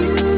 you